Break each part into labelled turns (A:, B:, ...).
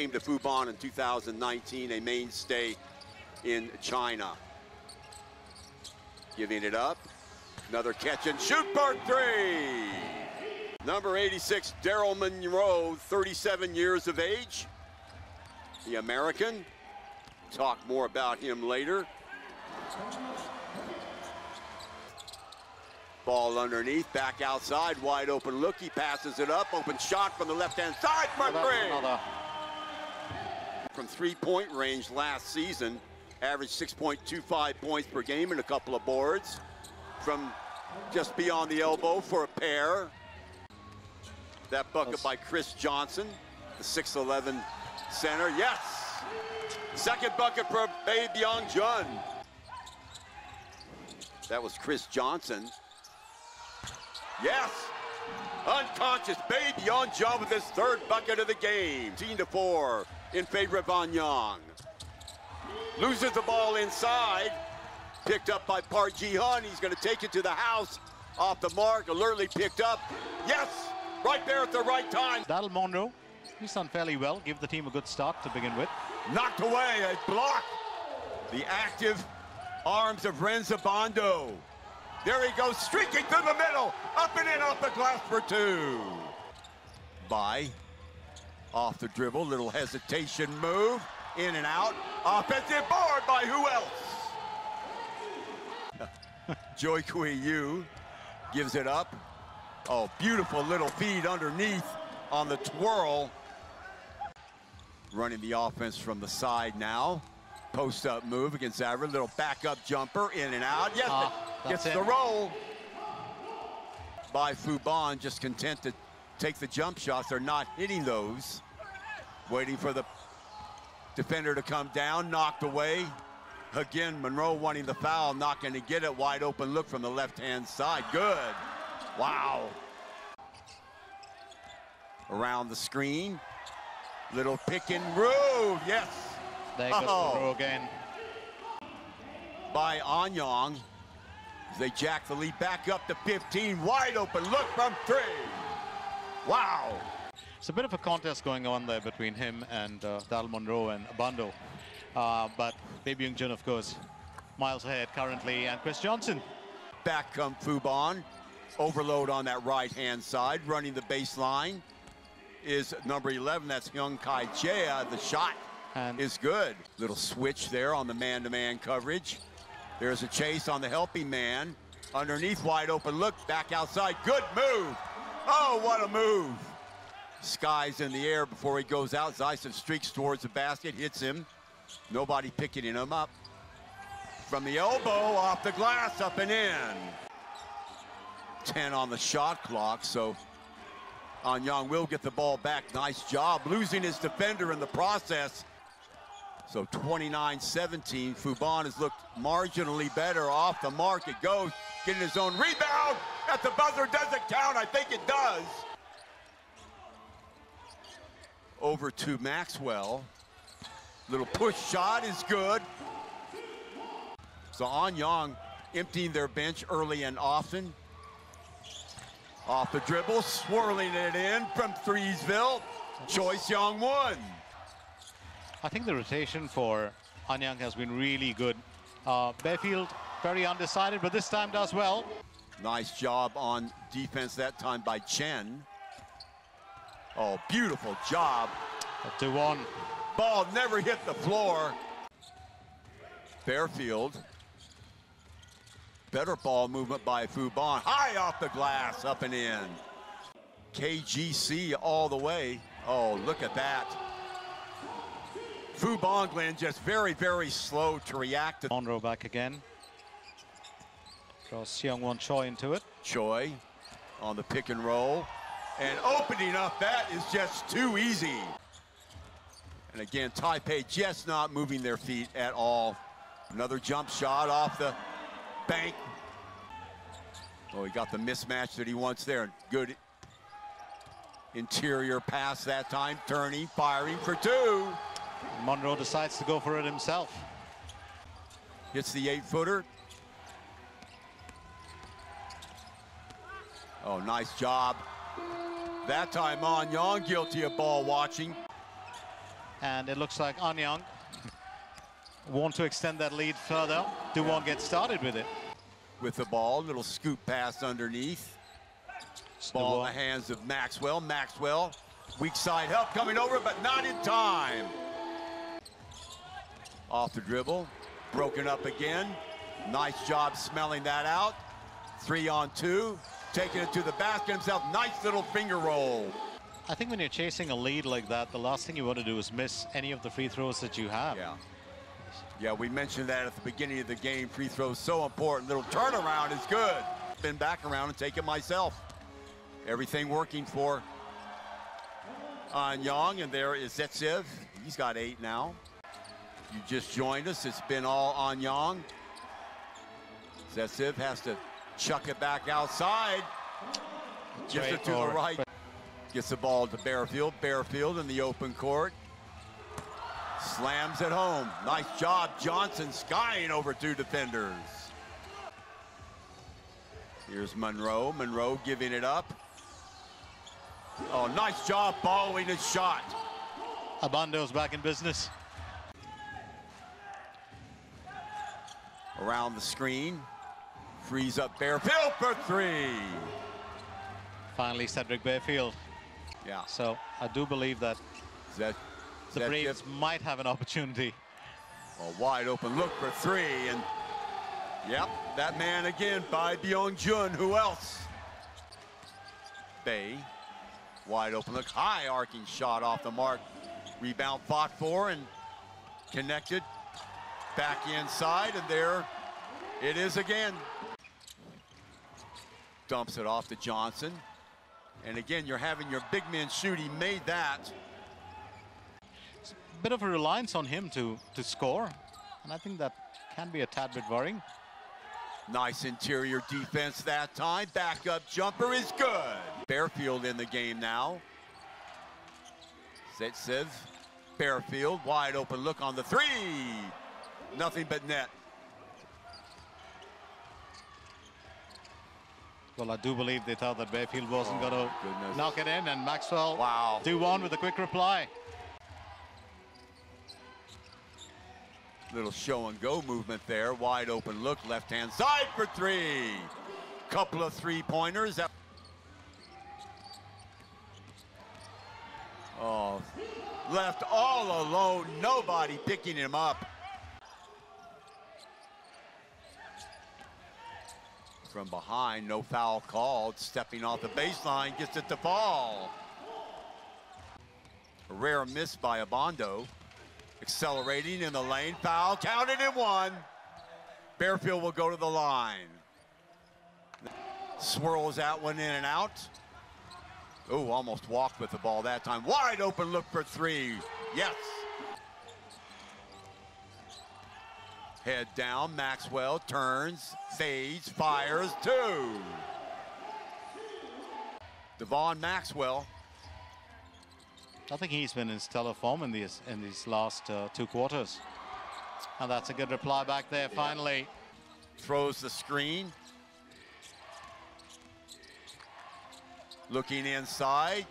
A: came to Fubon in 2019, a mainstay in China. Giving it up. Another catch and shoot part three. Number 86, Darryl Monroe, 37 years of age. The American. Talk more about him later. Ball underneath, back outside, wide open look. He passes it up, open shot from the left-hand side, front three. From three-point range last season, averaged 6.25 points per game and a couple of boards. From just beyond the elbow for a pair. That bucket by Chris Johnson, the 6'11 center. Yes! Second bucket for Bae Byung Jun. That was Chris Johnson. Yes! Unconscious Bae Byung Jun with his third bucket of the game. 10 to 4 in favor of Anyang. Loses the ball inside. Picked up by Park Ji-hoon. He's going to take it to the house. Off the mark, alertly picked up. Yes! Right there at the right time.
B: Darryl Monroe, he's done fairly well. Give the team a good start to begin with.
A: Knocked away, a block. The active arms of Rhenz Abando. There he goes, streaking through the middle. Up and in off the glass for two. By. Off the dribble, little hesitation move. In and out. Offensive board by who else? Chou Kuei-yu gives it up. Oh, beautiful little feed underneath on the twirl. Running the offense from the side now. Post up move against Averett. Little backup jumper in and out. Yes,
B: Ah,
A: gets
B: that's
A: the
B: it.
A: roll by Fubon. Just content to take the jump shots. They're not hitting those. Waiting for the defender to come down. Knocked away. Again, Monroe wanting the foul, not going to get it. Wide open look from the left-hand side. Good. Wow. Around the screen. Little pick and groove. Yes.
B: There goes
A: Oh.
B: Monroe again.
A: By Anyang. As They jack the lead back up to 15. Wide open look from three. Wow.
B: It's a bit of a contest going on there between him and uh, Darryl Monroe and Bando. Uh, but Bae Byung Jun, of course, miles ahead currently. And Chris Johnson.
A: Back come Fubon. Overload on that right-hand side. Running the baseline is number 11. That's Young Kai Jea. The shot
B: And
A: is good. Little switch there on the man-to-man coverage. There's a chase on the helping man. Underneath, wide open look, back outside. Good move. Oh, what a move. Skies in the air before he goes out. Zaitsev streaks towards the basket, hits him. Nobody picking him up. From the elbow, off the glass, up and in. 10 on the shot clock, so Anyang will get the ball back. Nice job, losing his defender in the process. So 29-17, Fubon has looked marginally better off the mark. It goes, getting his own rebound at the buzzer. Doesn't count, I think it does. Over to Maxwell. Little push shot is good. So Anyang emptying their bench early and often. Off the dribble, swirling it in from Threesville. Choice Young one.
B: I think the rotation for Anyang has been really good. Uh, Bayfield, very undecided, but this time does well.
A: Nice job on defense that time by Chen. Oh, beautiful job.
B: A 2-1.
A: Ball never hit the floor. Fairfield. Better ball movement by Fubon. High off the glass, up and in. KGC all the way. Oh, look at that. Fubon Glenn just very, very slow to react to
B: Monroe back again. Draws Seong Won Choi into it.
A: Choi on the pick and roll. And opening up, that is just too easy. And again, Taipei just not moving their feet at all. Another jump shot off the bank. Oh, he got the mismatch that he wants there. Good interior pass that time. Turning, firing for two.
B: Monroe decides to go for it himself.
A: Hits the eight Oh, nice job. That time on Young guilty of ball watching.
B: And it looks like Anyang want to extend that lead further. Do Duwon gets started with it.
A: With the ball, little scoop pass underneath. Ball in the hands of Maxwell. Maxwell, weak side help coming over, but not in time. Off the dribble, broken up again. Nice job smelling that out. Three on two, taking it to the basket himself. Nice little finger roll.
B: I think when you're chasing a lead like that, the last thing you want to do is miss any of the free throws that you have.
A: Yeah. Yeah, we mentioned that at the beginning of the game. Free throws so important. Little turnaround is good. Been back around and take it myself. Everything working for Anyang, and there is Zaitsev. He's got eight now. You just joined us. It's been all Anyang. Zaitsev has to chuck it back outside. It to the right. Gets the ball to Bearfield. Bearfield in the open court. Slams it home. Nice job. Johnson skying over two defenders. Here's Monroe. Monroe giving it up. Oh, nice job following his shot.
B: Abando's back in business.
A: Around the screen. Frees up Bearfield for three.
B: Finally, Cedric Bearfield.
A: Yeah.
B: So I do believe that
A: that
B: the Braves might have an opportunity.
A: A wide open look for three, and yep, that man again by Byung Jun. Who else? Bay, wide open look, high arcing shot off the mark. Rebound fought for and connected back inside, and there it is again. Dumps it off to Johnson. And again, you're having your big man shoot. He made that It's a
B: bit of a reliance on him to, to score. And I think that can be a tad bit worrying.
A: Nice interior defense that time. Backup jumper is good. Bearfield in the game now. Zaitsev, Bearfield, wide open look on the three. Nothing but net.
B: Well, I do believe they thought that Bearfield wasn't oh, going to knock it in, and Maxwell
A: wow.
B: do one with a quick reply.
A: Little show and go movement there. Wide open look, left hand side for three. Couple of three pointers. Oh, left all alone. Nobody picking him up. From behind, no foul called. Stepping off the baseline, gets it to fall. A rare miss by Abando. Accelerating in the lane, foul, counted in one. Bearfield will go to the line. Swirls that one in and out. Oh, almost walked with the ball that time. Wide open look for three. Yes. Head down, Maxwell turns, fades, fires, two. Devon Maxwell
B: I think he's been in stellar form in these in these last uh, two quarters. And that's a good reply back there, finally.
A: Throws the screen. Looking inside.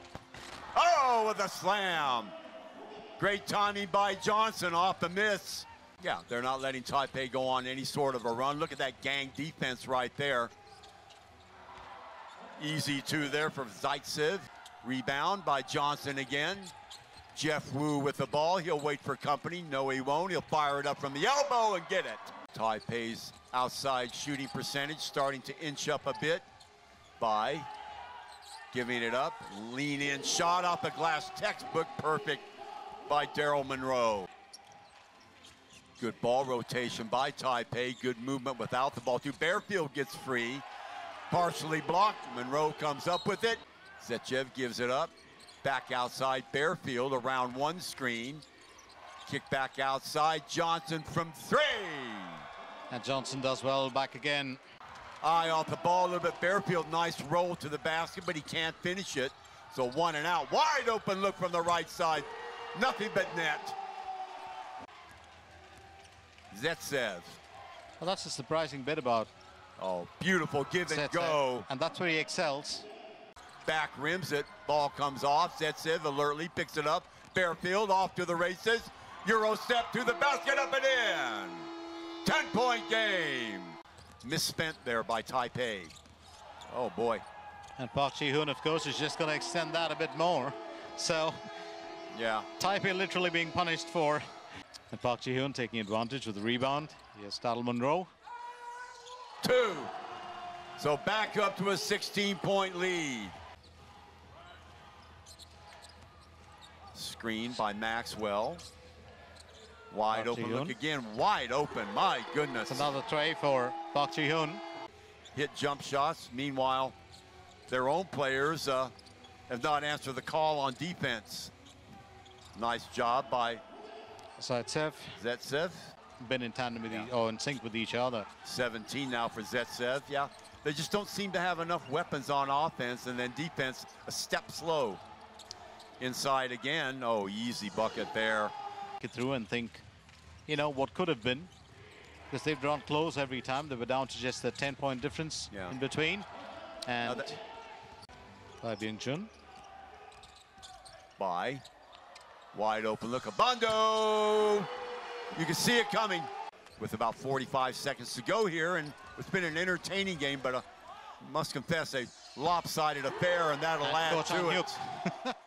A: Oh, with a slam. Great timing by Johnson off the miss. Yeah, they're not letting Taipei go on any sort of a run. Look at that gang defense right there. Easy two there from Zaitsev. Rebound by Johnson again. Jeff Wu with the ball. He'll wait for company. No, he won't. He'll fire it up from the elbow and get it. Taipei's outside shooting percentage starting to inch up a bit by giving it up. Lean in shot off the glass. Textbook perfect by Darryl Monroe. Good ball rotation by Taipei. Good movement without the ball. Too. Bearfield gets free. Partially blocked. Monroe comes up with it. Zaitsev gives it up. Back outside Bearfield around one screen. Kick back outside. Johnson from three.
B: And Johnson does well back again.
A: Eye off the ball a little bit. Bearfield, nice roll to the basket, but he can't finish it. So one and out. Wide open look from the right side. Nothing but net. Zaitsev.
B: Well, that's the surprising bit about.
A: Oh, beautiful give and go.
B: And that's where he excels
A: back rims it. Ball comes off. Zaitsev alertly picks it up. Fairfield off to the races. Euro step to the basket, up and in. 10-point game. Misspent there by Taipei. Oh, boy.
B: And Park Ji-hoon, of course, is just going to extend that a bit more. So,
A: yeah.
B: Taipei literally being punished for. And Park Ji-hoon taking advantage with the rebound. Here's Darryl Monroe.
A: Two. So back up to a 16-point lead. Screen by Maxwell. Wide
B: Park
A: open look again. Wide open. My goodness.
B: It's another tray for Park Ji-hoon.
A: Hit jump shots. Meanwhile, their own players uh, have not answered the call on defense. Nice job by
B: Zaitsev
A: Zetsev.
B: been in tandem with
A: Yeah.
B: or in sync with each other.
A: 17 now for Zaitsev. Yeah, they just don't seem to have enough weapons on offense, and then defense a step slow. Inside again. Oh, easy bucket there.
B: Get through and think, you know, what could have been. Because they've drawn close every time. They were down to just a 10-point difference
A: Yeah.
B: in between. And by Byung-chun.
A: By wide open look. Abando. You can see it coming. With about 45 seconds to go here, and it's been an entertaining game, but I must confess a lopsided affair, and that'll
B: And
A: add to it.